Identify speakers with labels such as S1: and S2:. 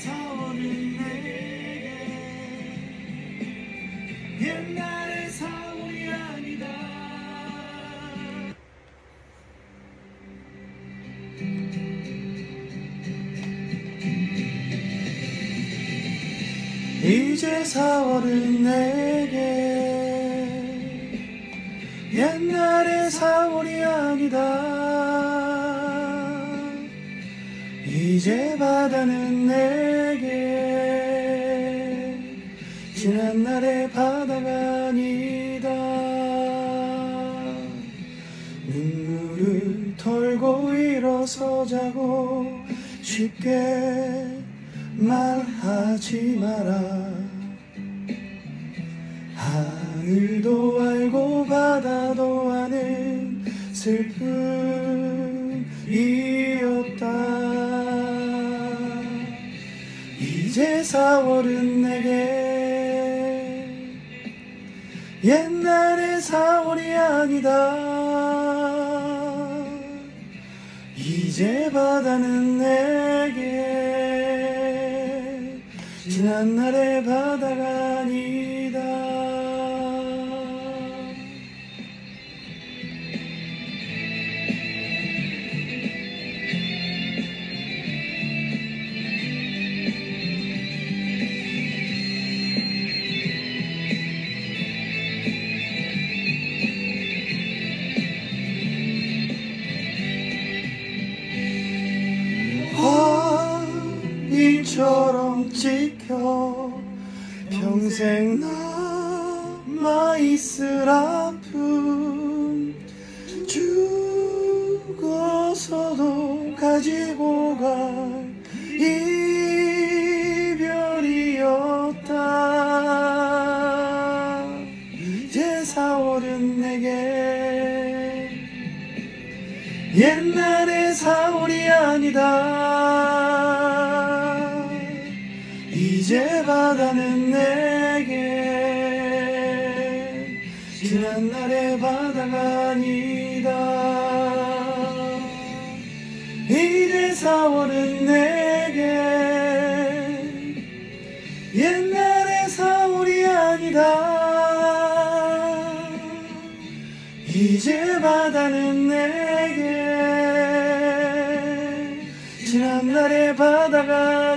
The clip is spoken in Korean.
S1: 4월은 내게. 옛날의 4월이 아니다. 이제 4월은 내게. 옛날의 4월이 아니다 이제 바다는 내게 지난 날의 바다가 아니다. 눈물을 털고 일어서자고 쉽게 말하지 마라. 하늘도 알고 바다도 아는 슬픔이었다 이제 4월은 내게 옛날의 4월이 아니다. 이제 바다는 내게 지난 날의 바다가 화인처럼 찍혀 평생 남아 있을 아픔 죽어서도 가지고 갈 이별이었다. 이제 4월은 내게 옛날의 4월이 아니다 이제 바다는 내게 지난 날의 바다가 아니다. 이제 4월은 내게 옛날의 4월이 아니다. 이제 바다는 내게 지난 날의 바다가